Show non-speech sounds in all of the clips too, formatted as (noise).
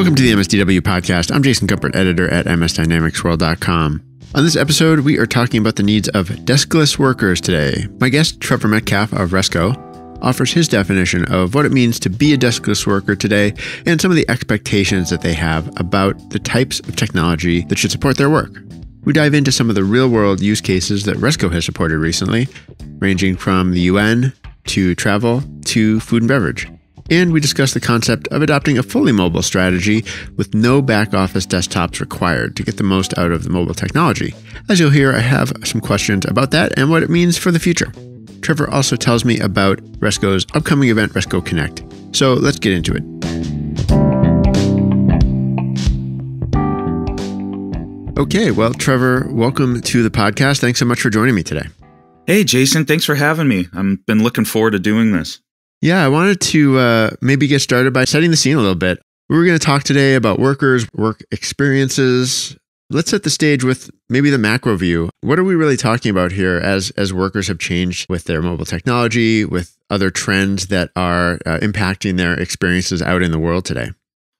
Welcome to the MSDW podcast. I'm Jason Gumpert, editor at MSDynamicsWorld.com. On this episode, we are talking about the needs of deskless workers today. My guest, Trevor Metcalf of Resco, offers his definition of what it means to be a deskless worker today and some of the expectations that they have about the types of technology that should support their work. We dive into some of the real world use cases that Resco has supported recently, ranging from the UN to travel to food and beverage. And we discuss the concept of adopting a fully mobile strategy with no back office desktops required to get the most out of the mobile technology. As you'll hear, I have some questions about that and what it means for the future. Trevor also tells me about Resco's upcoming event, Resco Connect. So let's get into it. Okay, well, Trevor, welcome to the podcast. Thanks so much for joining me today. Hey, Jason, thanks for having me. I've been looking forward to doing this. Yeah, I wanted to uh, maybe get started by setting the scene a little bit. We are going to talk today about workers, work experiences. Let's set the stage with maybe the macro view. What are we really talking about here as as workers have changed with their mobile technology, with other trends that are uh, impacting their experiences out in the world today?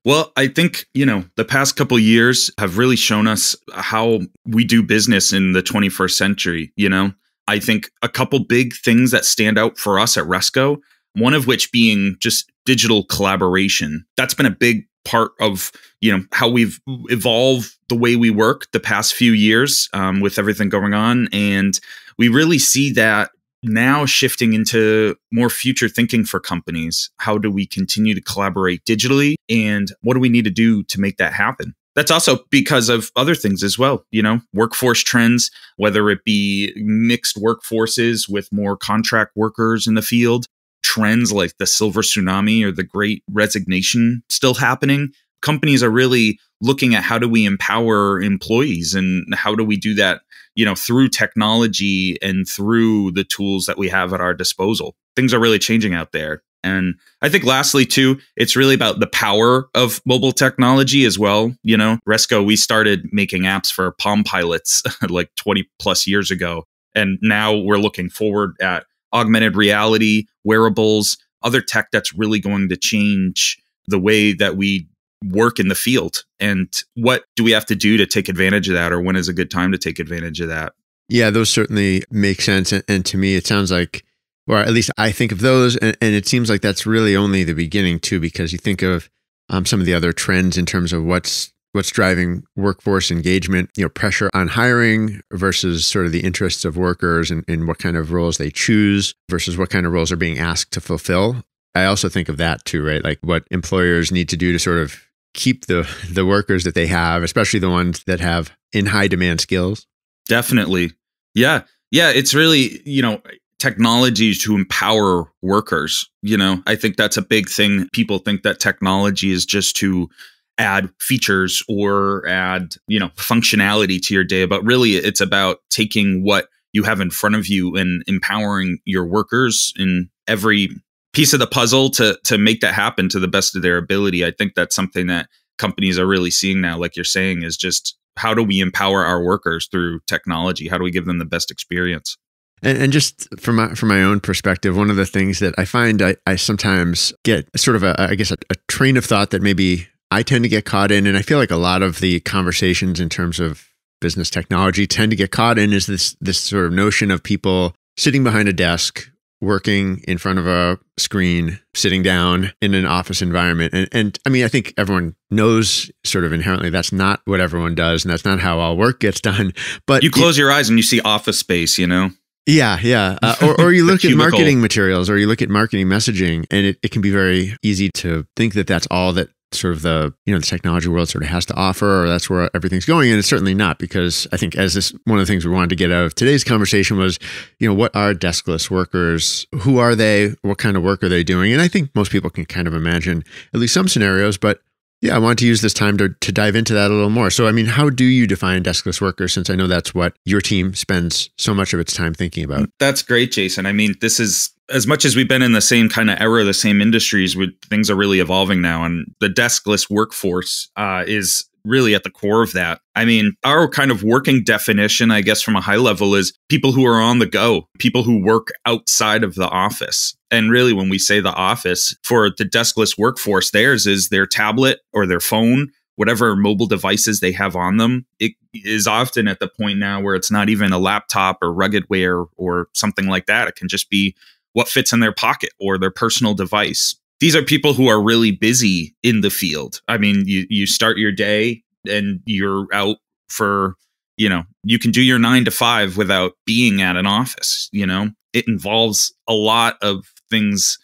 Well, I think, you know, the past couple years have really shown us how we do business in the 21st century, you know. I think a couple big things that stand out for us at Resco one of which being just digital collaboration. That's been a big part of you know how we've evolved the way we work the past few years um, with everything going on. And we really see that now shifting into more future thinking for companies. How do we continue to collaborate digitally? And what do we need to do to make that happen? That's also because of other things as well you know workforce trends whether it be mixed workforces with more contract workers in the field trends like the silver tsunami or the great resignation still happening, companies are really looking at how do we empower employees and how do we do that you know through technology and through the tools that we have at our disposal. Things are really changing out there. And i think lastly too it's really about the power of mobile technology as well. You know resco we started making apps for palm pilots (laughs) like 20 plus years ago and now we're looking forward at augmented reality, wearables, other tech that's really going to change the way that we work in the field. And what do we have to do to take advantage of that, or when is a good time to take advantage of that? Yeah, those certainly make sense. And, to me, it sounds like, or at least I think of those, and, and, it seems like that's really only the beginning, too, because you think of um, some of the other trends in terms of what's what's driving workforce engagement, you know, pressure on hiring versus sort of the interests of workers and, and what kind of roles they choose versus what kind of roles are being asked to fulfill. I also think of that too, right? Like what employers need to do to sort of keep the the workers that they have, especially the ones that have in high demand skills. Definitely. Yeah. Yeah, it's really, you know, technology to empower workers, you know. I think that's a big thing. People think that technology is just to add features or add you know functionality to your day but really it's about taking what you have in front of you and empowering your workers in every piece of the puzzle to to make that happen to the best of their ability. I think that's something that companies are really seeing now like you're saying is just how do we empower our workers through technology? How do we give them the best experience? And, and, just from my from my own perspective, one of the things that I find I, I sometimes get sort of a I guess a, a, train of thought that maybe I tend to get caught in, and I feel like a lot of the conversations in terms of business technology tend to get caught in is this this sort of notion of people sitting behind a desk, working in front of a screen, sitting down in an office environment. And and I mean, I think everyone knows sort of inherently that's not what everyone does, and that's not how all work gets (laughs) done. But you close it, your eyes and you see office space, you know. Yeah, yeah. Uh, or, or you (laughs) look at marketing materials or you look at marketing messaging, and it, it can be very easy to think that that's all that sort of the you know the technology world sort of has to offer or that's where everything's going and it's certainly not because i think as this one of the things we wanted to get out of today's conversation was you know what are deskless workers who are they what kind of work are they doing and i think most people can kind of imagine at least some scenarios but yeah, I want to use this time to, to dive into that a little more. So, I mean, how do you define deskless workers since I know that's what your team spends so much of its time thinking about? That's great, Jason. I mean, this is as much as we've been in the same kind of era, the same industries, things are really evolving now. And the deskless workforce uh, is really at the core of that. I mean, our kind of working definition, I guess, from a high level is people who are on the go, people who work outside of the office. And really, when we say the office for the deskless workforce, theirs is their tablet or their phone whatever mobile devices they have on them. It is often at the point now where it's not even a laptop or rugged wear or something like that. It can just be what fits in their pocket or their personal device. These are people who are really busy in the field. I mean, you you start your day and you're out for, you know, you can do your 9 to 5 without being at an office, you know. It involves a lot of things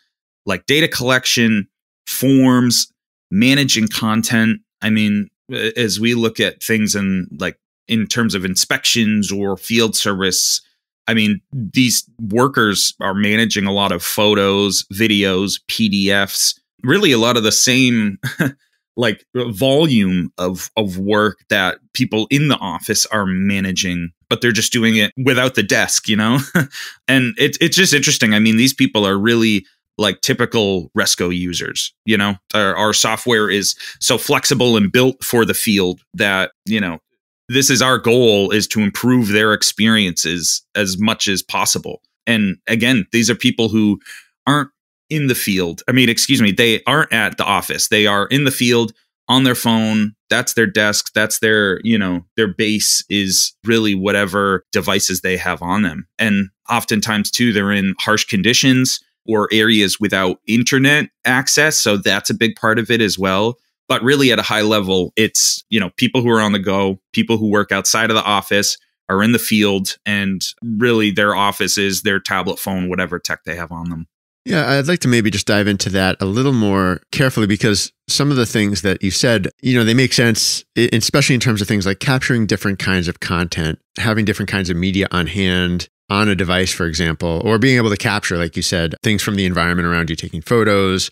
like data collection, forms, managing content, I mean, as we look at things in like in terms of inspections or field service, I mean, these workers are managing a lot of photos, videos, PDFs, really a lot of the same (laughs) like volume of of work that people in the office are managing but they're just doing it without the desk you know (laughs) and it's it's just interesting i mean these people are really like typical Resco users. You know, our, our, software is so flexible and built for the field that, you know, this is our goal is to improve their experiences as much as possible. And again, these are people who aren't in the field. I mean, excuse me, they aren't at the office. They are in the field on their phone. That's their desk. That's their, you know, their base is really whatever devices they have on them. And oftentimes, too, they're in harsh conditions or areas without internet access. So that's a big part of it as well. But really, at a high level, it's you know people who are on the go, people who work outside of the office, are in the field, and really their office is their tablet phone, whatever tech they have on them. Yeah, I'd like to maybe just dive into that a little more carefully because some of the things that you said, you know, they make sense, especially in terms of things like capturing different kinds of content, having different kinds of media on hand, on a device, for example, or being able to capture, like you said, things from the environment around you, taking photos,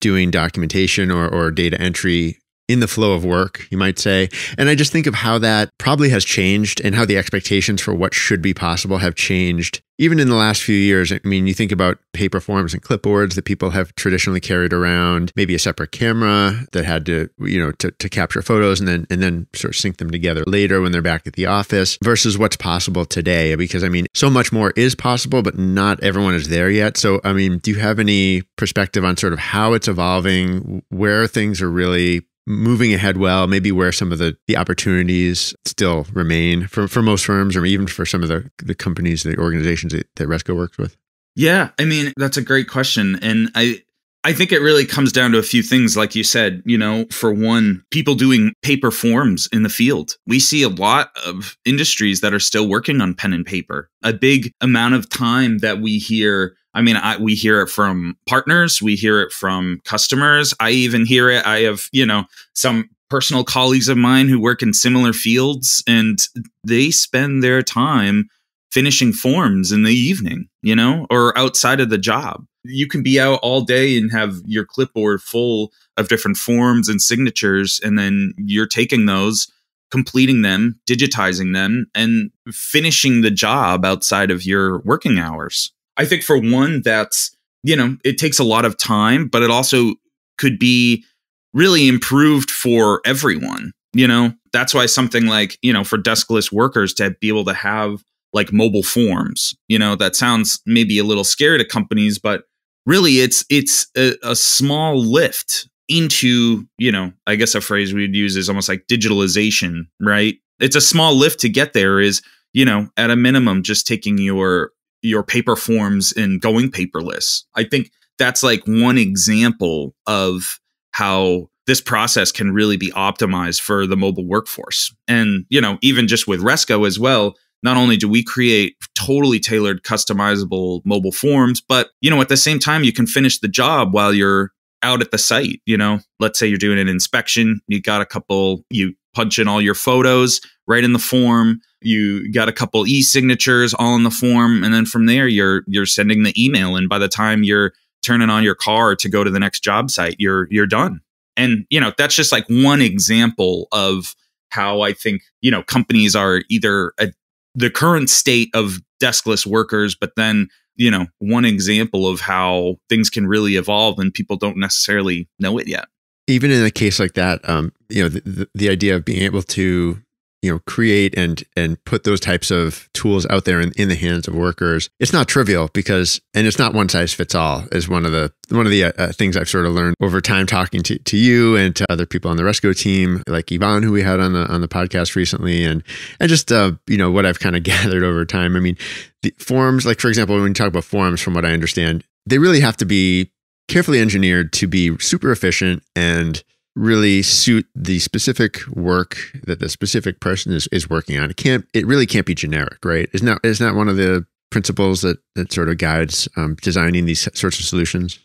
doing documentation or, or data entry in the flow of work, you might say. And I just think of how that probably has changed and how the expectations for what should be possible have changed even in the last few years. I mean, you think about paper forms and clipboards that people have traditionally carried around, maybe a separate camera that had to, you know, to, to capture photos and then and then sort of sync them together later when they're back at the office versus what's possible today. Because I mean, so much more is possible, but not everyone is there yet. So I mean, do you have any perspective on sort of how it's evolving, where things are really moving ahead well, maybe where some of the, the opportunities still remain for, for most firms or even for some of the, the companies, the organizations that, that Resco works with? Yeah, I mean, that's a great question. And I, I think it really comes down to a few things, like you said. You know, for one, people doing paper forms in the field. We see a lot of industries that are still working on pen and paper. A big amount of time that we hear I mean, I, we hear it from partners, we hear it from customers. I even hear it. I have, you know, some personal colleagues of mine who work in similar fields and they spend their time finishing forms in the evening, you know, or outside of the job. You can be out all day and have your clipboard full of different forms and signatures, and then you're taking those, completing them, digitizing them, and finishing the job outside of your working hours. I think for one, that's, you know, it takes a lot of time, but it also could be really improved for everyone. You know, that's why something like, you know, for deskless workers to be able to have like mobile forms, you know, that sounds maybe a little scary to companies, but really it's it's a, a small lift into, you know, I guess a phrase we'd use is almost like digitalization, right? It's a small lift to get there is, you know, at a minimum just taking your your paper forms and going paperless. I think that's like one example of how this process can really be optimized for the mobile workforce. And, you know, even just with Resco as well, not only do we create totally tailored customizable mobile forms, but, you know, at the same time, you can finish the job while you're out at the site. You know, let's say you're doing an inspection, you got a couple, you punch in all your photos right in the form. You got a couple e-signatures all in the form and then from there you're you're sending the email. And by the time you're turning on your car to go to the next job site you're you're done. And you know that's just like one example of how i think you know companies are either a, the current state of deskless workers but then you know one example of how things can really evolve and people don't necessarily know it yet. Even in a case like that, um, you know, the, the, the idea of being able to you know create and and put those types of tools out there in, in the hands of workers it's not trivial because and it's not one size fits all is one of the one of the uh, uh, things i've sort of learned over time talking to, to you and to other people on the resco team like yvonne who we had on the on the podcast recently and and just uh, you know what i've kind of (laughs) gathered over time. I mean the forms like for example when you talk about forms from what i understand they really have to be carefully engineered to be super efficient and really suit the specific work that the specific person is, is working on. It can't it really can't be generic, right? Isn't that isn't that one of the principles that that sort of guides um, designing these sorts of solutions?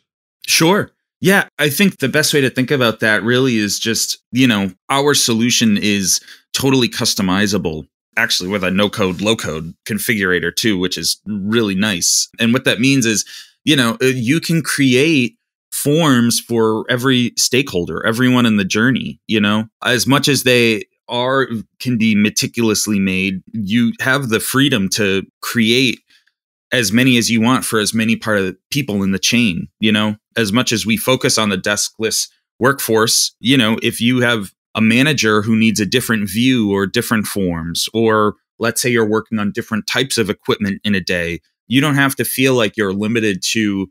Sure. Yeah, I think the best way to think about that really is just, you know, our solution is totally customizable actually with a no code low code configurator too, which is really nice. And what that means is, you know, uh, you can create forms for every stakeholder, everyone in the journey, you know, as much as they are can be meticulously made, you have the freedom to create as many as you want for as many part of the people in the chain, you know, as much as we focus on the deskless workforce, you know, if you have a manager who needs a different view or different forms, or let's say you're working on different types of equipment in a day, you don't have to feel like you're limited to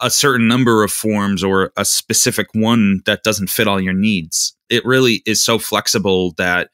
a certain number of forms or a specific one that doesn't fit all your needs. It really is so flexible that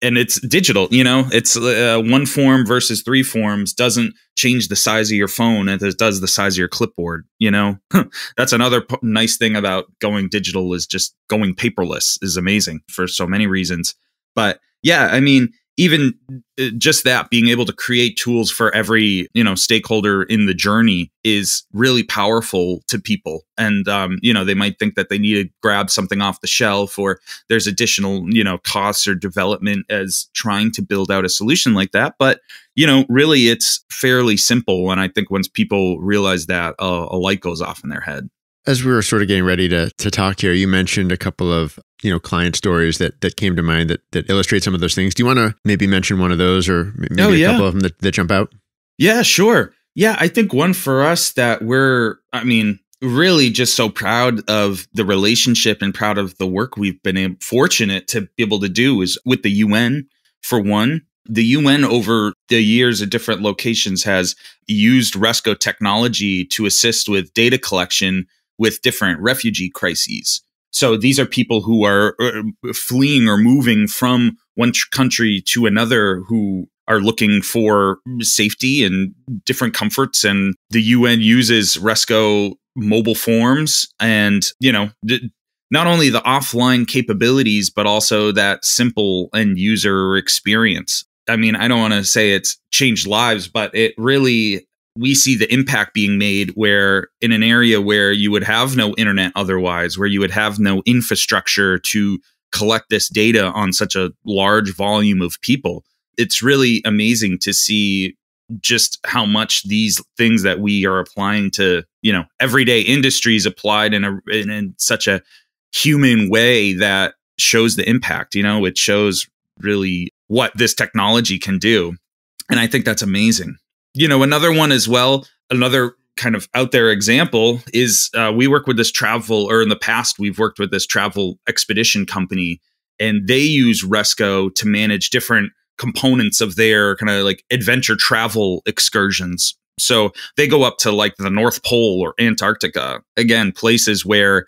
and it's digital you know? It's uh, one form versus three forms doesn't change the size of your phone as it does the size of your clipboard you know? (laughs) That's another nice thing about going digital is just going paperless is amazing for so many reasons. But yeah i mean even uh, just that being able to create tools for every you know stakeholder in the journey is really powerful to people. And um, you know they might think that they need to grab something off the shelf or there's additional you know costs or development as trying to build out a solution like that. But you know really it's fairly simple. And i think once people realize that uh, a light goes off in their head. As we were sort of getting ready to to talk here, you mentioned a couple of you know client stories that that came to mind that that illustrate some of those things. Do you want to maybe mention one of those, or maybe oh, yeah. a couple of them that, that jump out? Yeah, sure. Yeah, I think one for us that we're, I mean, really just so proud of the relationship and proud of the work we've been fortunate to be able to do is with the UN for one. The UN over the years at different locations has used Resco technology to assist with data collection with different refugee crises. So these are people who are uh, fleeing or moving from one country to another who are looking for safety and different comforts. And the UN uses Resco mobile forms and, you know, not only the offline capabilities, but also that simple end user experience. I mean, I don't want to say it's changed lives, but it really we see the impact being made where in an area where you would have no internet otherwise, where you would have no infrastructure to collect this data on such a large volume of people. It's really amazing to see just how much these things that we are applying to, you know, everyday industries applied in a in, in such a human way that shows the impact, you know, it shows really what this technology can do. And I think that's amazing you know, another one as well, another kind of out there example is uh, we work with this travel, or in the past, we've worked with this travel expedition company, and they use Resco to manage different components of their kind of like adventure travel excursions. So they go up to like the North Pole or Antarctica, again, places where,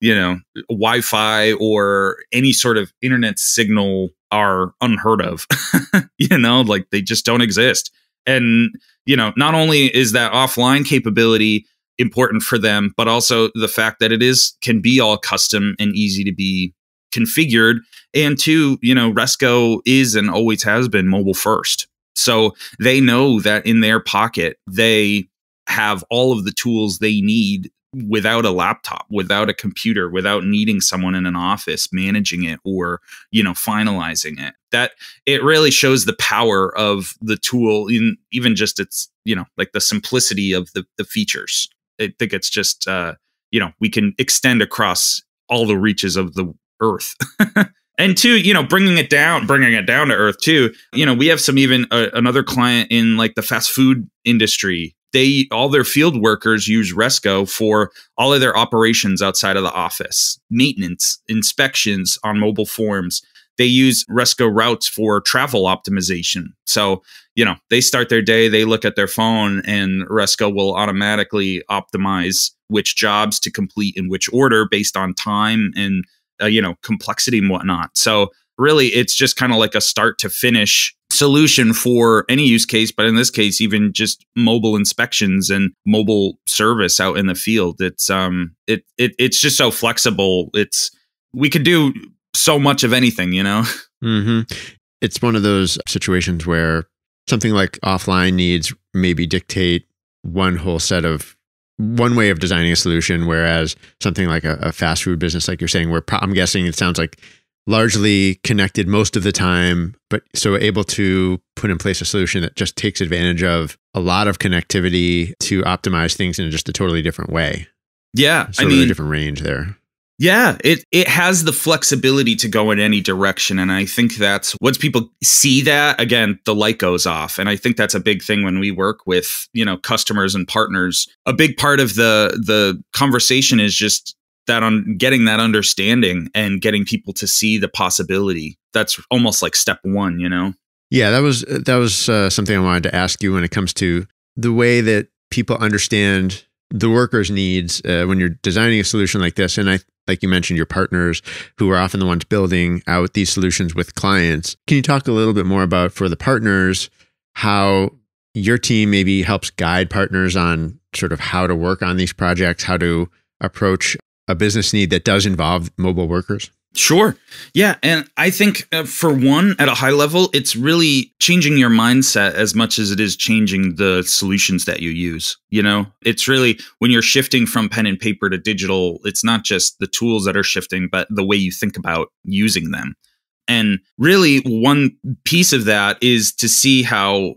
you know, Wi Fi or any sort of internet signal are unheard of. (laughs) you know, like they just don't exist. And, you know, not only is that offline capability important for them, but also the fact that it is can be all custom and easy to be configured. And two, you know, Resco is and always has been mobile first. So they know that in their pocket, they have all of the tools they need without a laptop without a computer without needing someone in an office managing it or you know finalizing it. That it really shows the power of the tool in even just its you know like the simplicity of the the features. I think it's just uh you know we can extend across all the reaches of the earth. (laughs) And two you know bringing it down bringing it down to earth too. You know we have some even uh, another client in like the fast food industry they all their field workers use Resco for all of their operations outside of the office, maintenance, inspections on mobile forms. They use Resco routes for travel optimization. So, you know, they start their day, they look at their phone, and Resco will automatically optimize which jobs to complete in which order based on time and, uh, you know, complexity and whatnot. So, really, it's just kind of like a start to finish solution for any use case, but in this case, even just mobile inspections and mobile service out in the field. It's um it, it it's just so flexible. It's we could do so much of anything, you know? (laughs) Mm-hmm. It's one of those situations where something like offline needs maybe dictate one whole set of one way of designing a solution, whereas something like a, a fast food business, like you're saying, where I'm guessing it sounds like largely connected most of the time, but so able to put in place a solution that just takes advantage of a lot of connectivity to optimize things in just a totally different way. Yeah, So I mean, different range there. Yeah, it it has the flexibility to go in any direction, and I think that's once people see that again, the light goes off, and I think that's a big thing when we work with you know customers and partners. A big part of the the conversation is just that on getting that understanding and getting people to see the possibility. That's almost like step one, you know. Yeah, that was that was uh, something I wanted to ask you when it comes to the way that people understand the workers' needs uh, when you're designing a solution like this. And I, like you mentioned, your partners who are often the ones building out these solutions with clients. Can you talk a little bit more about for the partners how your team maybe helps guide partners on sort of how to work on these projects, how to approach a business need that does involve mobile workers? Sure. Yeah. And I think uh, for one, at a high level, it's really changing your mindset as much as it is changing the solutions that you use. You know, it's really when you're shifting from pen and paper to digital, it's not just the tools that are shifting, but the way you think about using them. And really, one piece of that is to see how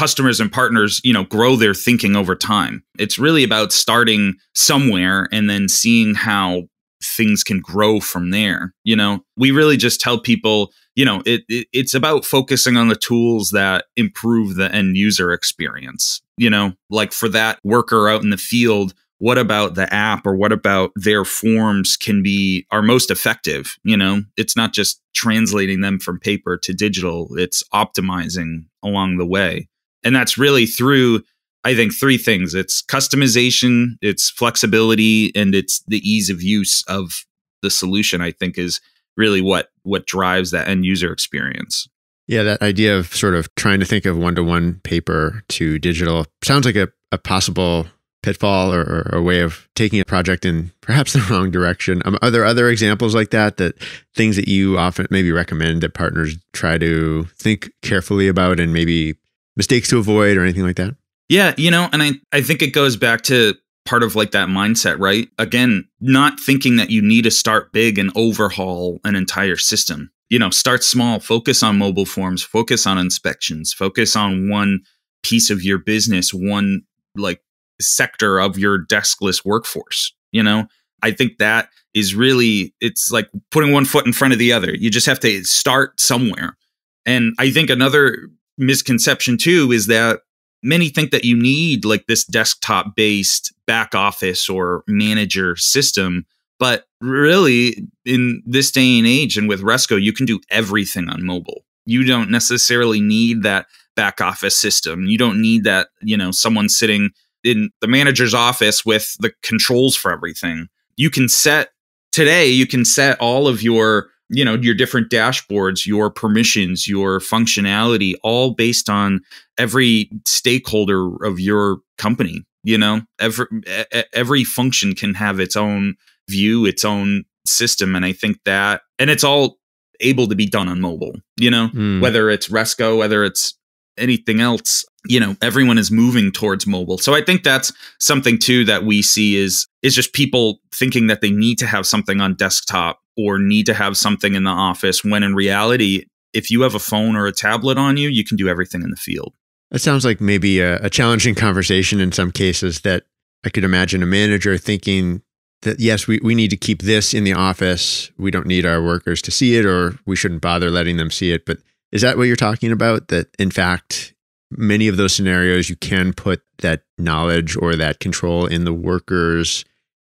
customers and partners, you know, grow their thinking over time. It's really about starting somewhere and then seeing how things can grow from there. You know, we really just tell people, you know, it, it, it's about focusing on the tools that improve the end user experience. You know, like for that worker out in the field, what about the app or what about their forms can be are most effective? You know, it's not just translating them from paper to digital, it's optimizing along the way. And that's really through I think three things. It's customization, it's flexibility, and it's the ease of use of the solution, I think is really what what drives that end user experience. Yeah, that idea of sort of trying to think of one to one paper to digital sounds like a, a possible pitfall or, or, a way of taking a project in perhaps (laughs) the wrong direction. Um, are there other examples like that, that things that you often maybe recommend that partners try to think carefully about and maybe mistakes to avoid or anything like that? Yeah, you know, and I, I think it goes back to part of like that mindset, right? Again, not thinking that you need to start big and overhaul an entire system. You know, start small, focus on mobile forms, focus on inspections, focus on one piece of your business, one like sector of your deskless workforce. You know, I think that is really, it's like putting one foot in front of the other. You just have to start somewhere. And I think another misconception too is that many think that you need like this desktop based back office or manager system but really in this day and age and with resco you can do everything on mobile. You don't necessarily need that back office system. You don't need that you know someone sitting in the manager's office with the controls for everything. You can set today you can set all of your you know your different dashboards your permissions your functionality all based on every stakeholder of your company you know? Every every function can have its own view its own system and i think that and it's all able to be done on mobile you know? Mm. whether it's resco whether it's anything else you know everyone is moving towards mobile. So i think that's something too that we see is is just people thinking that they need to have something on desktop or need to have something in the office when in reality if you have a phone or a tablet on you you can do everything in the field That sounds like maybe a, a challenging conversation in some cases that I could imagine a manager thinking that, yes, we, we need to keep this in the office. We don't need our workers to see it, or we shouldn't bother letting them see it. But is that what you're talking about? That in fact, many of those scenarios, you can put that knowledge or that control in the worker's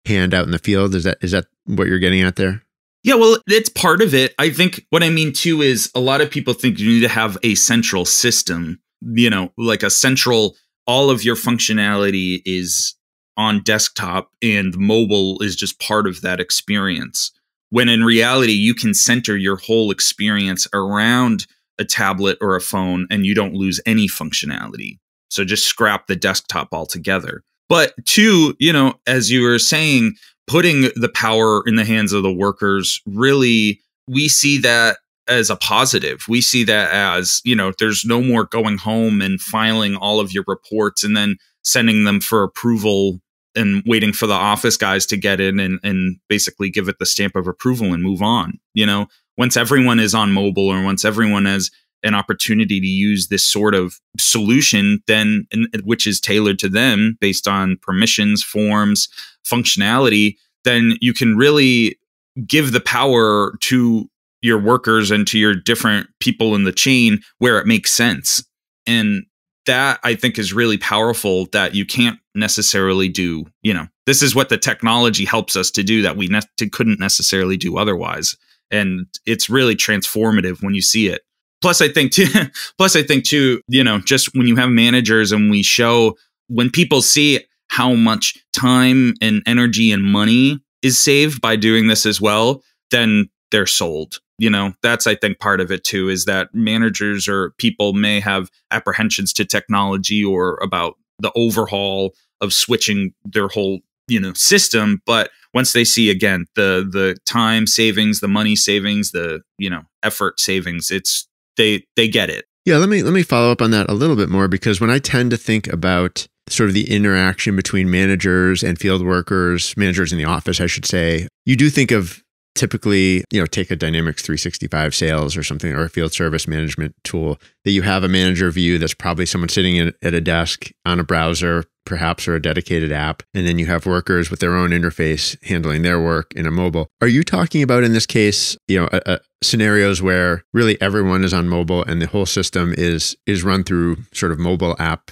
hand out in the field. Is that is that what you're getting at there? Yeah, well, it's part of it. I think what I mean too is a lot of people think you need to have a central system, you know, like a central, all of your functionality is on desktop and mobile is just part of that experience. When in reality, you can center your whole experience around a tablet or a phone and you don't lose any functionality. So just scrap the desktop altogether. But two, you know, as you were saying, putting the power in the hands of the workers really, we see that as a positive. We see that as, you know, there's no more going home and filing all of your reports and then sending them for approval and waiting for the office guys to get in and, and basically give it the stamp of approval and move on. You know, once everyone is on mobile or once everyone has an opportunity to use this sort of solution, then which is tailored to them based on permissions, forms, functionality, then you can really give the power to your workers and to your different people in the chain where it makes sense. And that I think is really powerful that you can't necessarily do, you know, this is what the technology helps us to do that we ne- couldn't necessarily do otherwise. And it's really transformative when you see it. Plus, I think too, (laughs) plus, I think too, you know, just when you have managers and we show when people see how much time and energy and money is saved by doing this as well, then they're sold you know? That's i think part of it too is that managers or people may have apprehensions to technology or about the overhaul of switching their whole you know system but once they see again the the time savings the money savings the you know effort savings it's they they get it. Yeah let me let me follow up on that a little bit more because when i tend to think about sort of the interaction between managers and field workers managers in the office i should say you do think of typically, you know, take a Dynamics 365 sales or something or a field service management tool that you have a manager view that's probably someone sitting in, at a desk on a browser, perhaps, or a dedicated app. And then you have workers with their own interface handling their work in a mobile. Are you talking about in this case, you know, a, a scenarios where really everyone is on mobile and the whole system is is run through sort of mobile app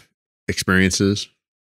experiences?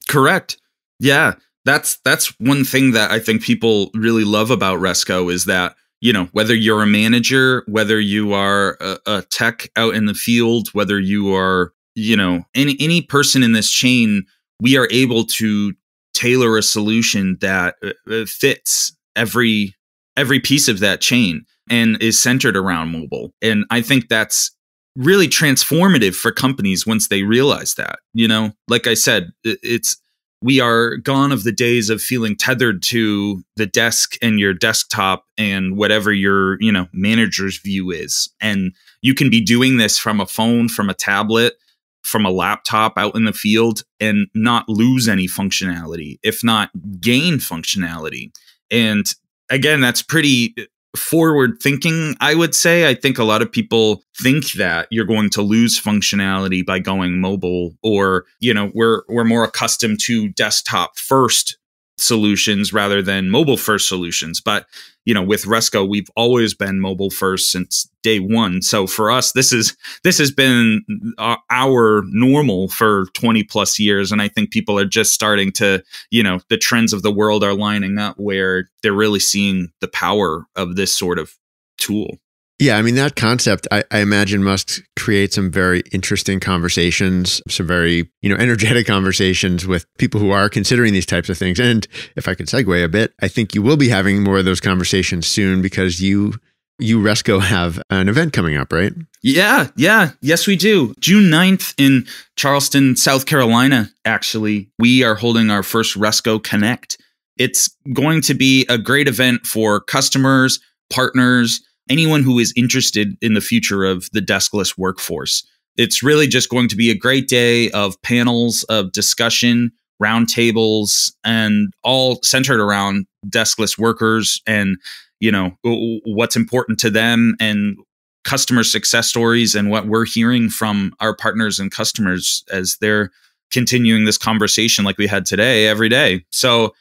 Correct. Yeah that's that's one thing that I think people really love about Resco is that you know whether you're a manager, whether you are a, a tech out in the field, whether you are you know any any person in this chain, we are able to tailor a solution that uh, uh, fits every every piece of that chain and is centered around mobile. And I think that's really transformative for companies once they realize that. You know, like I said, it's we are gone of the days of feeling tethered to the desk and your desktop and whatever your you know manager's view is. And you can be doing this from a phone from a tablet from a laptop out in the field and not lose any functionality if not gain functionality. And again that's pretty forward thinking, I would say. I think a lot of people think that you're going to lose functionality by going mobile or, you know, we're we're more accustomed to desktop first solutions rather than mobile first solutions. But you know, with Resco, we've always been mobile first since day one. So for us, this is this has been uh, our normal for 20 plus years, and I think people are just starting to, you know, the trends of the world are lining up where they're really seeing the power of this sort of tool. Yeah, I mean, that concept, I, I, imagine, must create some very interesting conversations, some very, you know, (laughs) energetic conversations with people who are considering these types of things. And if I could segue a bit, I think you will be having more of those conversations soon because you, you, Resco, have an event coming up, right? Yeah, yeah. Yes, we do. June 9th in Charleston, South Carolina, actually. We are holding our first Resco Connect. It's going to be a great event for customers, partners, anyone who is interested in the future of the deskless workforce. It's really just going to be a great day of panels of discussion, roundtables, and all centered around deskless workers and you know what's important to them and customer success stories and what we're hearing from our partners and customers as they're continuing this conversation like we had today every day. So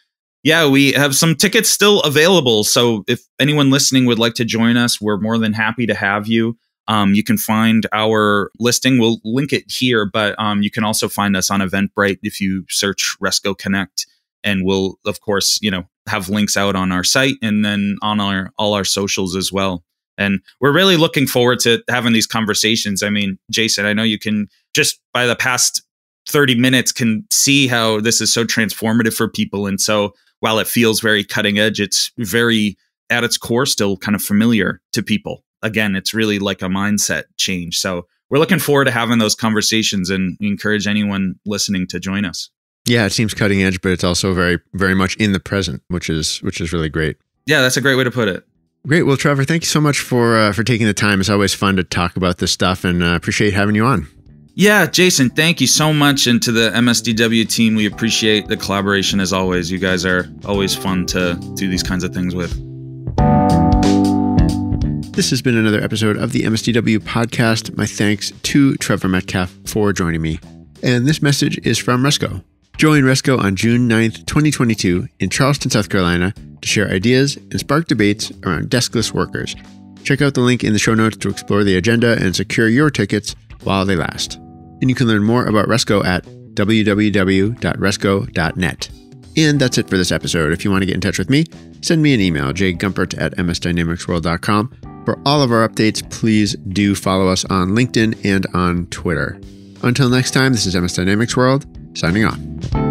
yeah, we have some tickets still available. So if anyone listening would like to join us, we're more than happy to have you. Um, you can find our listing. We'll link it here, but um, you can also find us on Eventbrite if you search Resco Connect. And we'll, of course, you know, have links out on our site and then on our all our socials as well. And we're really looking forward to having these conversations. I mean, Jason, I know you can just by the past 30 minutes can see how this is so transformative for people. And so while it feels very cutting edge, it's very at its core still kind of familiar to people again, it's really like a mindset change. So we're looking forward to having those conversations and encourage anyone listening to join us. Yeah, it seems cutting edge, but it's also very, very much in the present, which is which is really great. Yeah, that's a great way to put it. Great. Well, Trevor, thank you so much for uh, for taking the time. It's always fun to talk about this stuff, and uh, appreciate having you on. Yeah, Jason, thank you so much. And to the MSDW team, we appreciate the collaboration as always. You guys are always fun to do these kinds of things with. This has been another episode of the MSDW podcast. My thanks to Trevor Metcalf for joining me. And this message is from Resco. Join Resco on June 9th, 2022, in Charleston, South Carolina, to share ideas and spark debates around deskless workers. Check out the link in the show notes to explore the agenda and secure your tickets while they last. And you can learn more about Resco at www.resco.net. And that's it for this episode. If you want to get in touch with me, send me an email, jgumpert at msdynamicsworld.com for all of our updates, please do follow us on LinkedIn and on Twitter. Until next time, this is MS Dynamics World, signing off.